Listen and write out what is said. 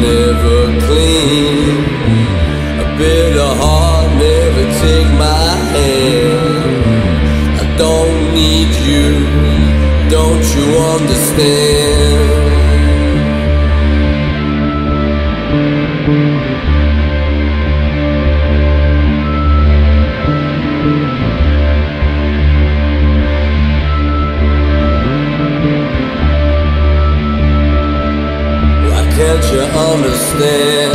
never clean. A bitter heart never take my hand. I don't need you, don't you understand? that you understand.